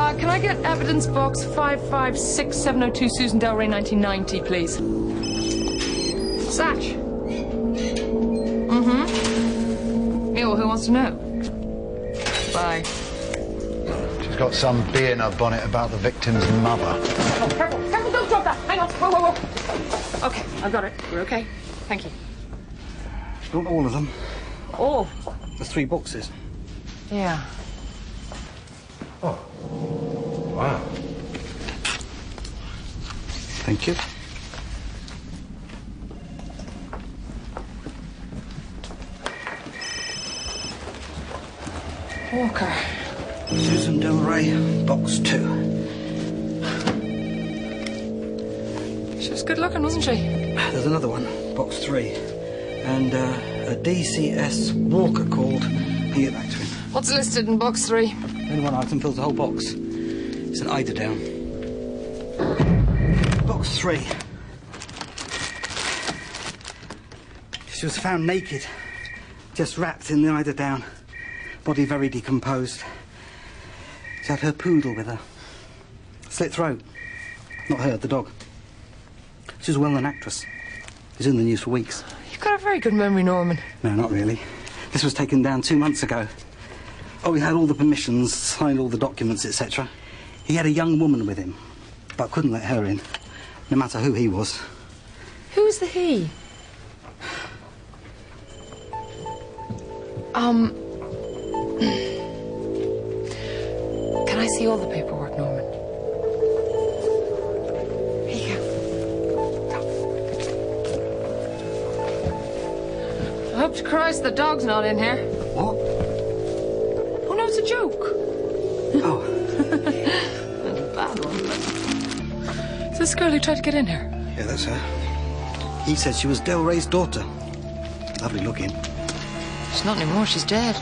Uh, can I get evidence box 556702 Susan Del Rey 1990, please? Satch. Mm-hmm. Yeah, well, who wants to know? Bye. She's got some bee in her bonnet about the victim's mother. Oh, careful, careful, don't drop that. Hang on. Whoa, whoa, whoa. Okay, I've got it. We're okay. Thank you. Not all of them. Oh, The three boxes. yeah. Thank you. Walker. Susan Del Rey, box two. She was good looking, wasn't she? There's another one, box three. And uh, a DCS Walker called. I'll get back to him. What's listed in box three? Only one item fills the whole box. It's an eider down. Box three. She was found naked, just wrapped in the eider down. Body very decomposed. She had her poodle with her. Slit throat. Not her, the dog. She's a well-known actress. She's in the news for weeks. You've got a very good memory, Norman. No, not really. This was taken down two months ago. Oh, he had all the permissions, signed all the documents, etc. He had a young woman with him, but couldn't let her in, no matter who he was. Who's the he? Um. Can I see all the paperwork, Norman? Here you go. I hope to Christ the dog's not in here. What? Oh, no, it's a joke. This girl who tried to get in here? yeah, that's her. He said she was Del Rey's daughter. Lovely looking. She's not anymore. She's dead.